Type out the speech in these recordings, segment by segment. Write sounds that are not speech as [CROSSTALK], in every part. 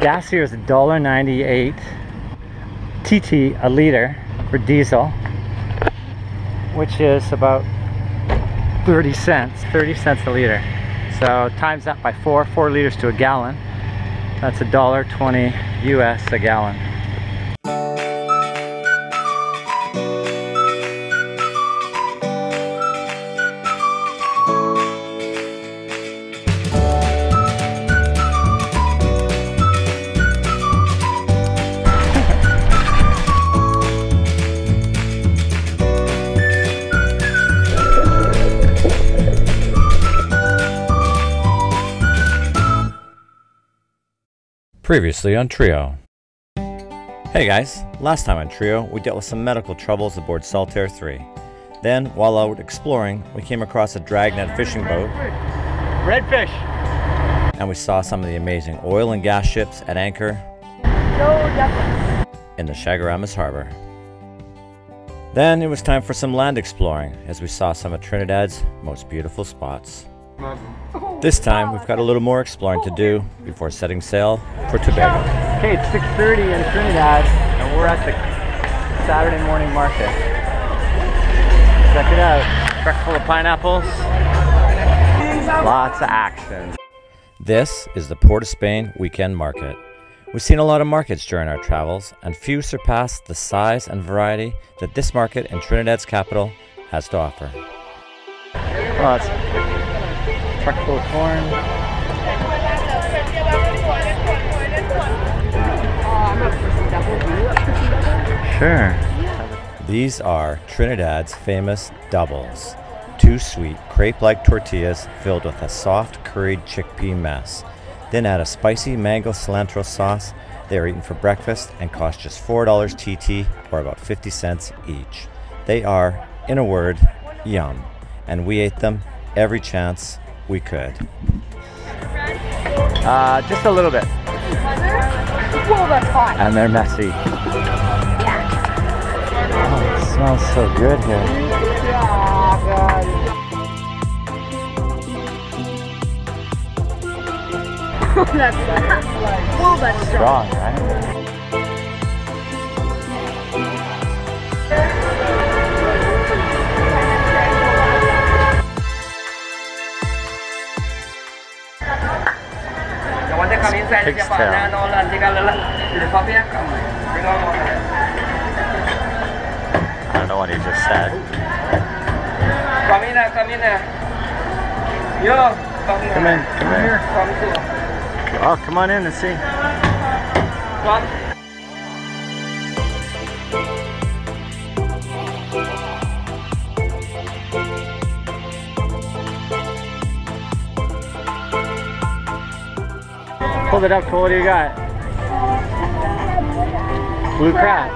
Gas here is $1.98 TT a liter for diesel, which is about 30 cents, 30 cents a liter. So times that by four, four liters to a gallon. That's a dollar 20 US a gallon. Previously on Trio. Hey guys, last time on Trio, we dealt with some medical troubles aboard Saltair 3. Then, while out exploring, we came across a dragnet fishing boat. Redfish! And we saw some of the amazing oil and gas ships at anchor in the Chaguaramas Harbor. Then it was time for some land exploring as we saw some of Trinidad's most beautiful spots. This time, we've got a little more exploring to do before setting sail for Tobago. Okay, it's 6.30 in Trinidad, and we're at the Saturday morning market. Check it out. Truck full of pineapples. Lots of action. This is the Port of Spain Weekend Market. We've seen a lot of markets during our travels, and few surpass the size and variety that this market in Trinidad's capital has to offer. Well, truck full of corn. Sure. These are Trinidad's famous doubles. Two sweet, crepe-like tortillas filled with a soft, curried chickpea mess. Then add a spicy mango cilantro sauce. They are eaten for breakfast and cost just $4 TT or about 50 cents each. They are, in a word, yum. And we ate them every chance we could. Uh, just a little bit. Well, that's hot. And they're messy. Yeah. Oh, it smells so good here. Yeah, [LAUGHS] God. that's, that's strong. Strong, right? Pig's tail. I don't know what he just said. Come in, come in. Yo, come in, come in. Come to. Oh, come on in and see. Come. Hold it up, Cole. What do you got? Blue crab.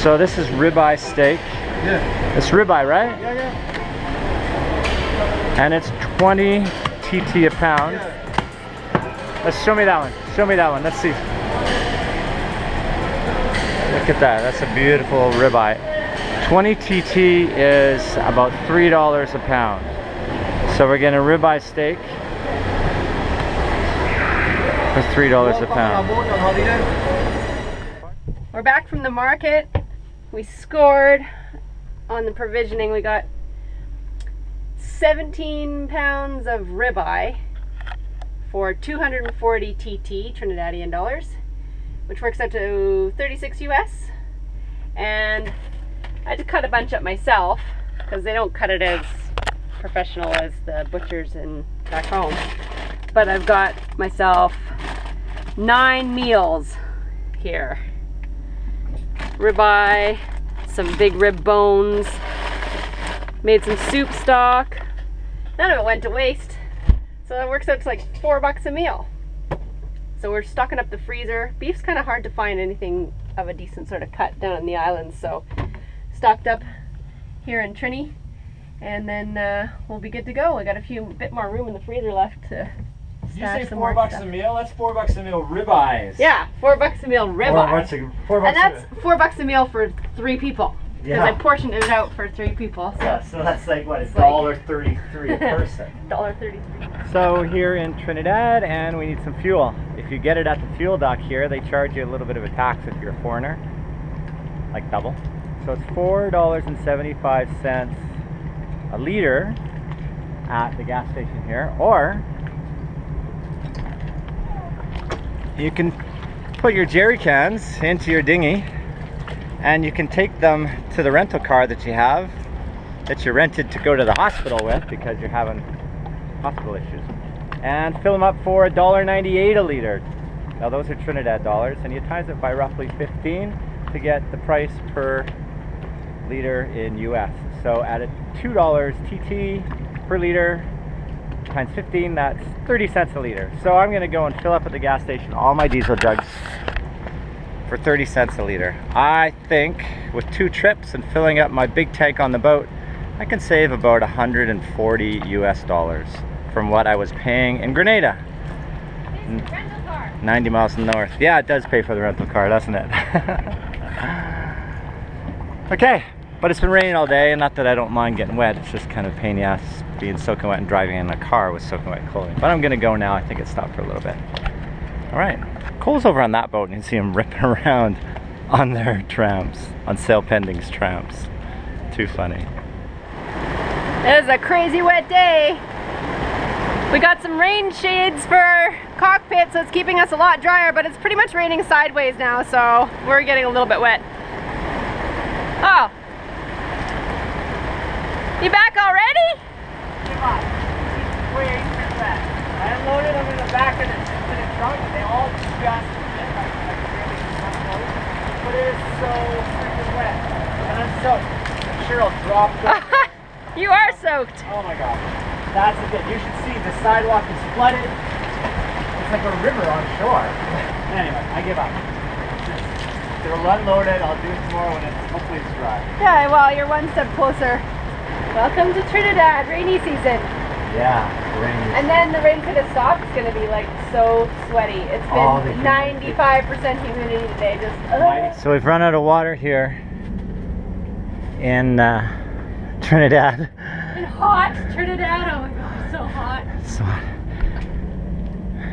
So this is ribeye steak. Yeah. It's ribeye, right? Yeah, yeah. And it's 20 TT a pound. Let's show me that one. Show me that one. Let's see. Look at that. That's a beautiful ribeye. 20 TT is about $3 a pound. So we're getting a ribeye steak for $3 a pound. We're back from the market. We scored on the provisioning. We got 17 pounds of ribeye for 240 TT Trinidadian dollars, which works out to 36 US. And I had to cut a bunch up myself because they don't cut it as professional as the butchers in back home. But I've got myself nine meals here ribeye, some big rib bones, made some soup stock. None of it went to waste. So that works out to like four bucks a meal. So we're stocking up the freezer. Beef's kind of hard to find anything of a decent sort of cut down in the islands. So stocked up here in Trini. And then uh, we'll be good to go. I got a few bit more room in the freezer left to Did you say some four bucks stuff. a meal? That's four bucks a meal ribeyes. Yeah, four bucks a meal Or ribeye. what's a, four and bucks that's four bucks a meal for three people. Because Yeah. I portioned it out for three people. So Yeah, so that's like what, a It's like- dollar thirty-three a [LAUGHS] person. dollar thirty-three. so we're here in Trinidad and we need some fuel. If you get it at the fuel dock here, they charge you a little bit of a tax if you're a foreigner, like double. So it's four dollars and seventy-five cents a liter at the gas station here, or you can put your jerry cans into your dinghy and you can take them to the rental car that you have that you rented to go to the hospital with because you're having hospital issues. And fill them up for $1.98 a liter. Now those are Trinidad dollars and you times it by roughly 15 to get the price per liter in US so at a $2 TT per liter times 15 that's 30 cents a liter. So I'm gonna go and fill up at the gas station all my diesel jugs for 30 cents a liter. I think with two trips and filling up my big tank on the boat, I can save about 140 US dollars from what I was paying in Grenada. Car. 90 miles north. Yeah, it does pay for the rental car, doesn't it? [LAUGHS] okay, but it's been raining all day, and not that I don't mind getting wet, it's just kind of pain in the ass being soaking wet and driving in a car with soaking wet clothing. But I'm gonna go now, I think it stopped for a little bit. All right, Cole's over on that boat and you can see him ripping around on their trams, on Sail Pending's trams. Too funny. It was a crazy wet day. We got some rain shades for our cockpit, so it's keeping us a lot drier, but it's pretty much raining sideways now, so we're getting a little bit wet. Oh. You back already? I unloaded them in the back of the, in the trunk and they all just fit like, like really unloaded. But it is so freaking wet. And I'm soaked. I'm sure I'll drop you are soaked. Oh my god. That's the thing. You should see the sidewalk is flooded. It's like a river on shore. anyway, I give up. It'll unload it. I'll do it tomorrow when it's hopefully it's dry. Yeah, well, you're one step closer. Welcome to Trinidad, rainy season. Yeah, rain. And then the rain could have stopped. It's gonna be like so sweaty. It's been 95% humidity today. Just ugh. So we've run out of water here in uh, Trinidad. and hot. Trinidad. Oh my god, so hot. So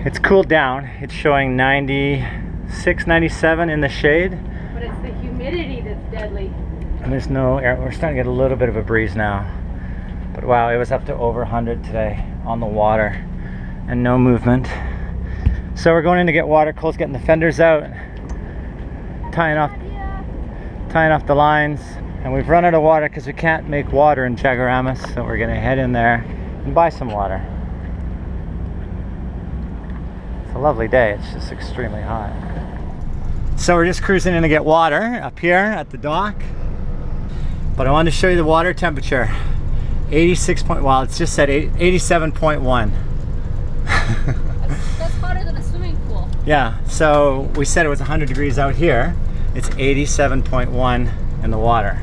it's cooled down. It's showing 96, 97 in the shade. But it's the humidity that's deadly. And there's no air. We're starting to get a little bit of a breeze now. But wow, it was up to over 100 today on the water and no movement. So we're going in to get water. Cole's getting the fenders out, tying off, tying off the lines. And we've run out of water because we can't make water in Chaguaramas. So we're gonna head in there and buy some water. It's a lovely day. It's just extremely hot. So we're just cruising in to get water up here at the dock. But I wanted to show you the water temperature. 86 point, well, it's just said 80 87.1. That's hotter than a swimming pool. Yeah, so we said it was 100 degrees out here. It's 87.1 in the water.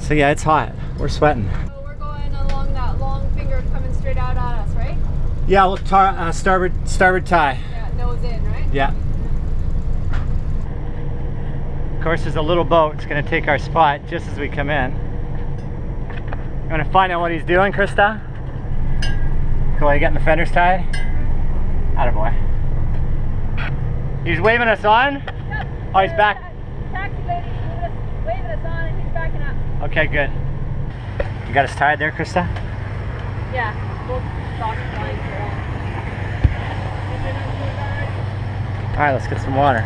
So yeah, it's hot. We're sweating. So we're going along that long finger coming straight out at us, right? Yeah, look, tar, uh, starboard, starboard tie. Yeah, nose in, right? Yeah. Of course, there's a little boat. It's going to take our spot just as we come in. You want to find out what he's doing, Krista? Cool, you getting the fenders tied? Attaboy. He's waving us on? Oh, he's back. Taxi lady waving us on and he's backing up. Okay, good. You got us tied there, Krista? Yeah, both dock lines are on. All right, let's get some water.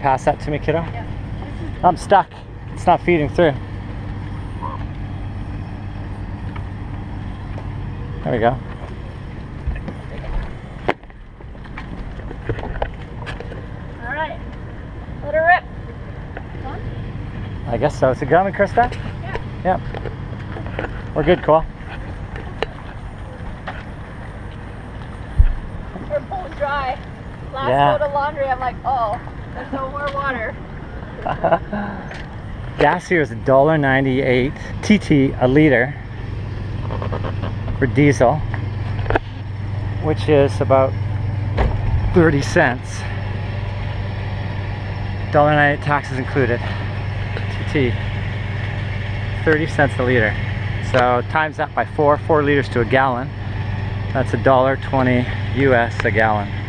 Pass that to me, kiddo? I'm stuck. It's not feeding through. There we go. All right, let her rip. I guess so. Is it coming, Krista? Yeah. Yep. We're good, Cole. We're pulling dry. Last Yeah. load of laundry, I'm like, oh, there's no more water. [LAUGHS] Gas here is $1.98 TT a liter for diesel, which is about 30 cents. $1.98 taxes included. TT. 30 cents a liter. So times that by four, four liters to a gallon. That's a dollar twenty US a gallon.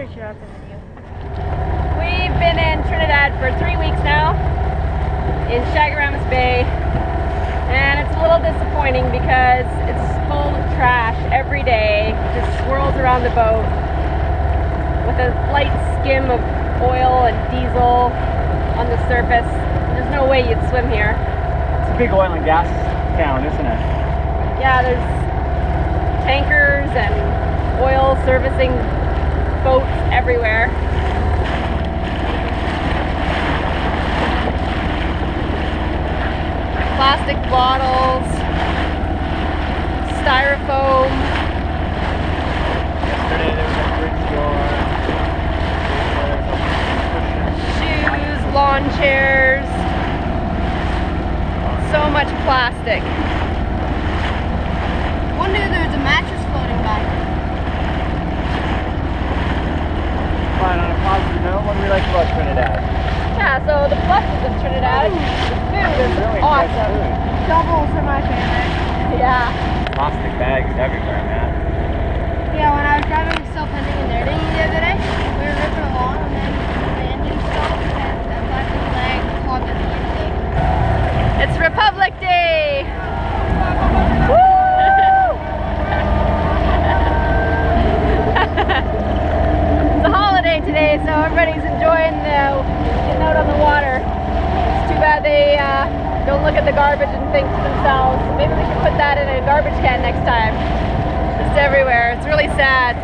Pretty sure that's a video. We've been in Trinidad for three weeks now in Chaguaramas Bay, and it's a little disappointing because it's full of trash every day. Just swirls around the boat with a light skim of oil and diesel on the surface. There's no way you'd swim here. It's a big oil and gas town, isn't it? Yeah, there's tankers and oil servicing boats everywhere. Plastic bottles, styrofoam, Yesterday there was a bridge door. shoes, lawn chairs. So much plastic. Wonder there's a Fine, on a positive note, what do we like about Trinidad? Yeah, so the pluses of Trinidad, the food is Really awesome. Doubles are my favorite. Yeah. Plastic bags everywhere, man. Yeah, when I was driving self-ending in Nerding the other day, we were ripping along and then the engine stopped and the plastic leg clogged at the intake. It's Republic Day! it's a holiday today, so everybody's enjoying the getting out on the water. It's too bad they uh, don't look at the garbage and think to themselves, maybe we should put that in a garbage can next time. Just everywhere. It's really sad.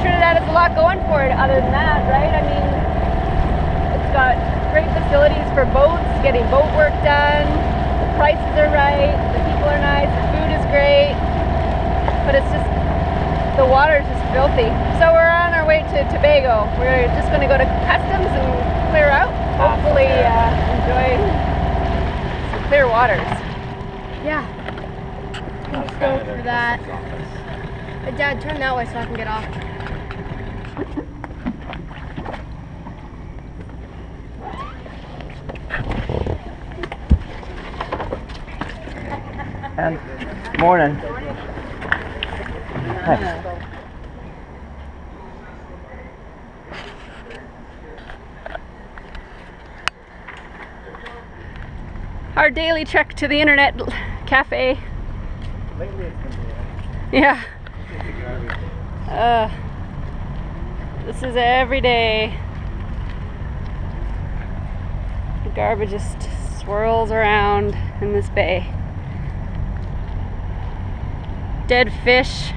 Trinidad has a lot going for it other than that, right? I mean, it's got great facilities for boats, getting boat work done. The prices are right. The people are nice. The food is great. But it's just the water is just filthy. So we're on our way to Tobago. We're just going to go to customs and clear out. Hopefully, uh, enjoy some clear waters. Yeah. I'm stoked for that. Uh, Dad, turn that way so I can get off. And morning. Thanks. Our daily trek to the internet cafe. Yeah. Uh, this is every day. The garbage just swirls around in this bay. Dead fish.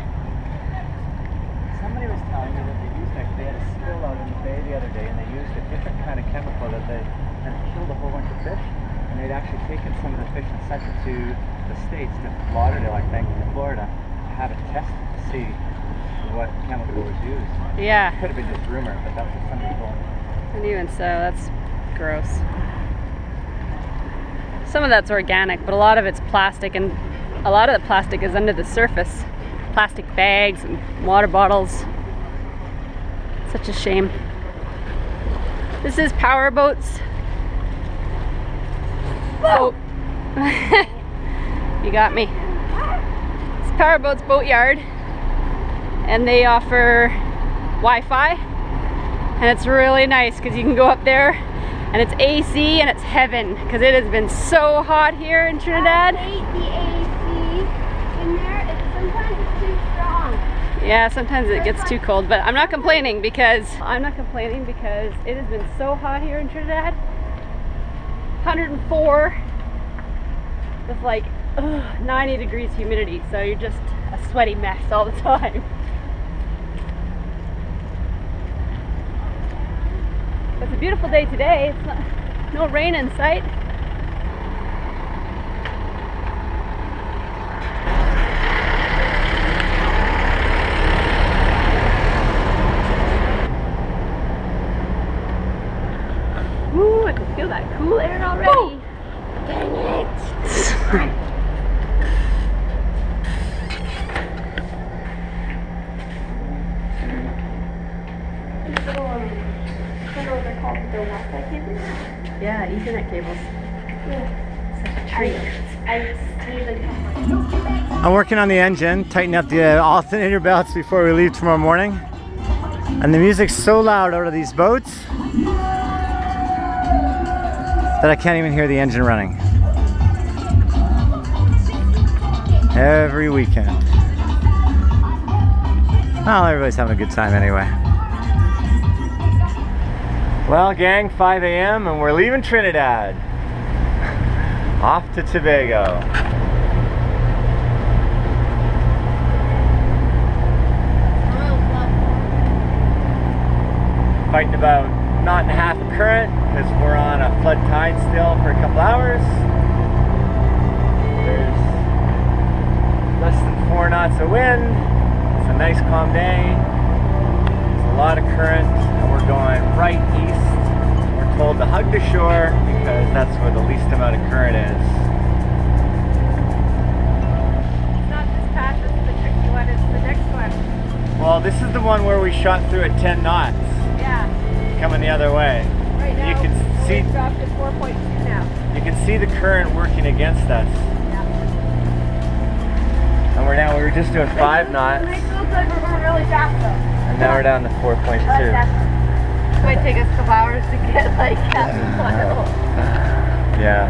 Somebody was telling me that they used like they had a spill out in the bay the other day and they used a different kind of chemical that they and killed a whole bunch of fish. And they'd actually taken some of the fish and sent it to the States, to Lauderdale, I think, to Florida, to have it tested to see what chemical was used. Yeah. Could have been just rumor, but that's what somebody told me. And even so, that's gross. Some of that's organic, but a lot of it's plastic, and a lot of the plastic is under the surface. Plastic bags and water bottles. Such a shame. This is Power Boats. [LAUGHS] Oh. you got me. It's Power Boats Boatyard, and they offer Wi-Fi and it's really nice because you can go up there and it's AC and it's heaven because it has been so hot here in Trinidad. I hate the AC in there. It's, sometimes it's too strong. Yeah, sometimes it gets too cold, but I'm not complaining because I'm not complaining because it has been so hot here in Trinidad. 104 with like ugh, 90 degrees humidity, so you're just a sweaty mess all the time. It's a beautiful day today. It's not, no rain in sight. Wi-Fi cable? Yeah, Ethernet cables. I, I need like a I'm working on the engine, tightening up the uh, alternator belts before we leave tomorrow morning. And the music's so loud out of these boats that I can't even hear the engine running. Every weekend. Well, everybody's having a good time anyway. Well, gang, 5 a.m. and we're leaving Trinidad. [LAUGHS] Off to Tobago. oil platform. Fighting about not and a half of current because we're on a flood tide still for a couple hours. There's less than four knots of wind. It's a nice calm day. There's a lot of current and we're going right east. We're told to hug the shore because that's where the least amount of current is. Not this patch, this is one, it's the next one. Well, this is the one where we shot through at 10 knots coming the other way. right now. You can see dropped to 4.2 now. you can see the current working against us. Yeah. And we're down, we were just doing five knots, It makes it look like we're going really fast though. and now we're down to 4.2. It might take us a couple hours to get like half a mile. [LAUGHS] Yeah.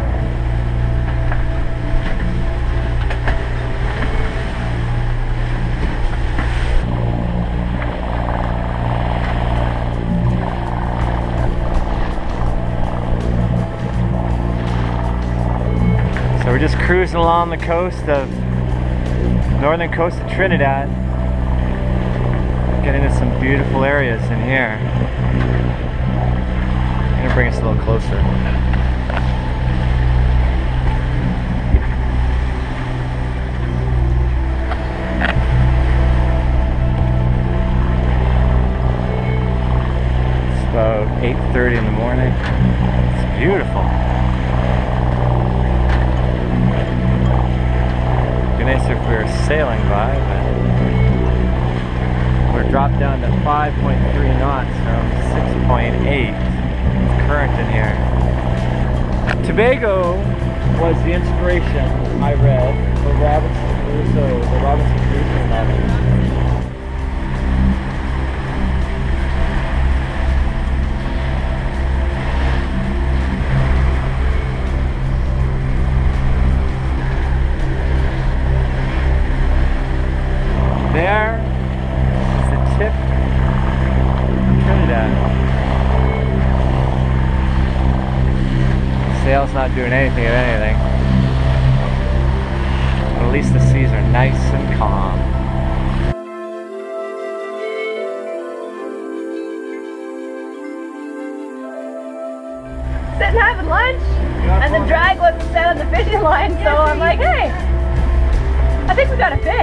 We're just cruising along the coast of northern coast of Trinidad. Getting into some beautiful areas in here. Gonna bring us a little closer. It's about 8.30 in the morning. It's beautiful. Be nicer if we were sailing by, but we're dropped down to 5.3 knots from 6.8 current in here. Tobago was the inspiration, I read, for Robinson Crusoe, the Robinson Crusoe novel. Doing anything of anything. But at least the seas are nice and calm. Sitting having lunch, and the drag wasn't set on the fishing line, so I'm like, hey, I think we got a fish.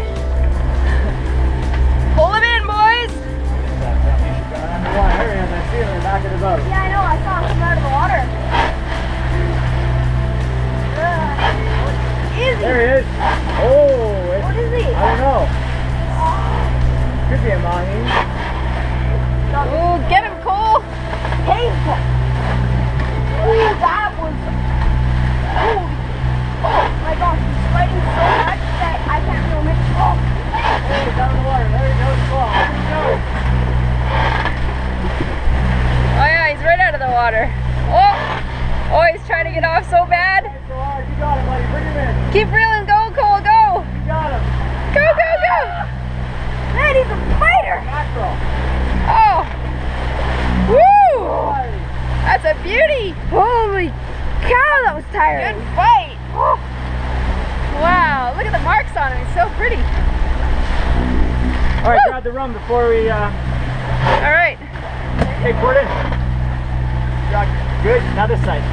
Good fight. Wow, look at the marks on him. He's so pretty. All right, Woo. grab the rum before we. Uh, All right. hey, pour it in. Good. Now this side.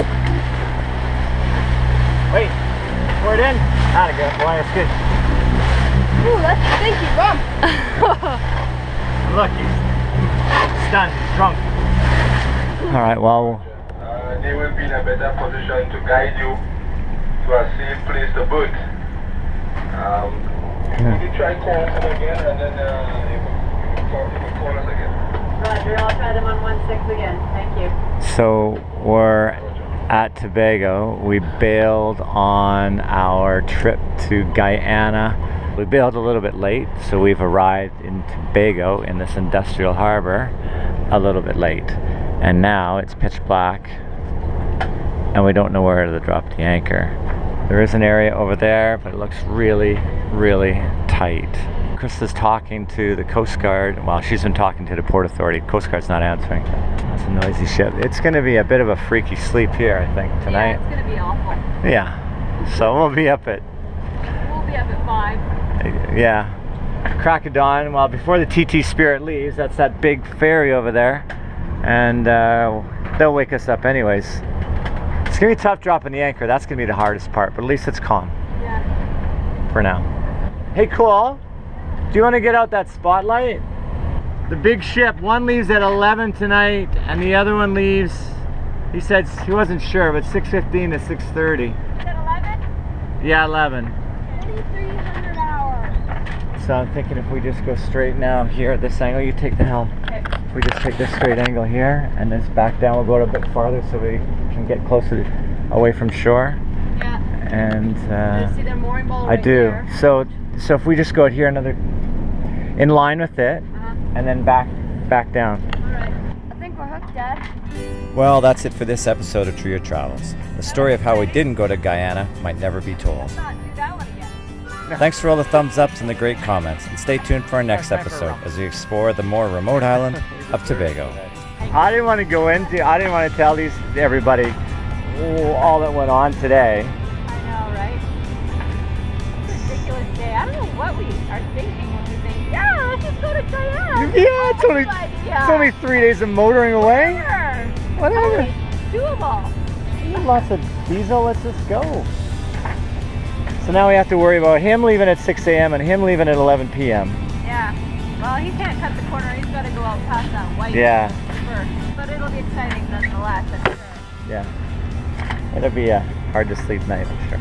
Wait. Pour it in. Not a good. Boy, that's good. Ooh, that's stinky rum. [LAUGHS] Look, he's stunned. He's drunk. All right. Well, They will be in a better position to guide you to a safe place to boot. Um, Yeah. you can try calling them again and then uh, you can call, you can call us again. Roger, I'll try them on one six again. Thank you. So we're at Tobago. We bailed on our trip to Guyana. We bailed a little bit late, so we've arrived in Tobago in this industrial harbor a little bit late. And now it's pitch black and we don't know where to drop the anchor. There is an area over there, but it looks really, really tight. Chris is talking to the Coast Guard. Well, she's been talking to the Port Authority. Coast Guard's not answering. That's a noisy ship. It's going to be a bit of a freaky sleep here, I think, Yeah, tonight. it's gonna be awful. Yeah. So we'll be up at, We'll be up at five. yeah, crack of dawn. Well, before the TT Spirit leaves, that's that big ferry over there. And uh, they'll wake us up anyways. To be tough dropping the anchor. That's going to be the hardest part, but at least it's calm. Yeah. for now. Hey, Cole, do you want to get out that spotlight? The big ship, one leaves at 11 tonight, and the other one leaves, he said he wasn't sure, but 6.15 to 6.30. Is At 11? Yeah, 11. 2300 hours. So I'm thinking if we just go straight now here at this angle, you take the helm. Okay. If we just take this straight angle here, and this back down, we'll go a bit farther so we can get closer away from shore. Yeah. And uh, see their mooring pole I do. there? So, so if we just go out here another, in line with it, Uh-huh. and then back back down. All right. I think we're hooked, Dad. Well, that's it for this episode of Trio Travels. The story of how we didn't go to Guyana might never be told. Let's not do that one again. Thanks for all the thumbs ups and the great comments, and stay tuned for our next episode as we explore the more remote island [LAUGHS] of Tobago. I didn't want to go into. I didn't want to tell these everybody all that went on today. I know, right? It's a Ridiculous day. I don't know what we are thinking when we think, yeah, let's just go to Guyana. Yeah, it's only it's only three days of motoring away. Whatever. Totally Doable. Lots of diesel. Let's just go. So now we have to worry about him leaving at 6 a.m. and him leaving at 11 p.m. Yeah. Well, he can't cut the corner. He's got to go out past that white Yeah. first. But it'll be exciting nonetheless, I'm sure. Yeah. It'll be a hard to sleep night, I'm sure.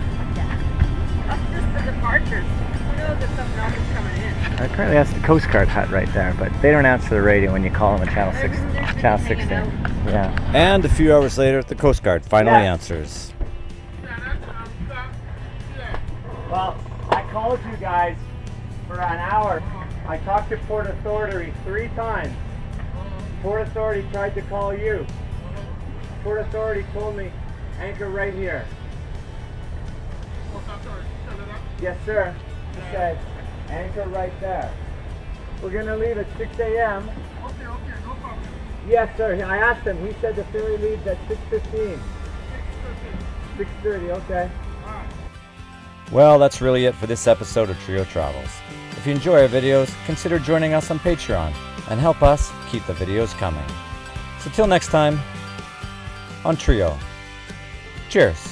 That's just the departures. Who knows if something else is coming in? Uh, Apparently that's the Coast Guard hut right there, but they don't answer the radio when you call them at Channel They're- 6, they're Channel 16. Yeah. And a few hours later, the Coast Guard finally Yeah. answers. Well, I called you guys for an hour. I talked to Port Authority three times. Port Authority tried to call you. Port Authority told me, anchor right here. Yes, sir. He said, anchor right there. We're gonna leave at 6 a.m. Okay, okay, no problem. Yes, sir. I asked him. He said the ferry leaves at 6:15. 6:30. Okay. Well, that's really it for this episode of Trio Travels. If you enjoy our videos, consider joining us on Patreon and help us keep the videos coming. So till next time, on Trio. Cheers.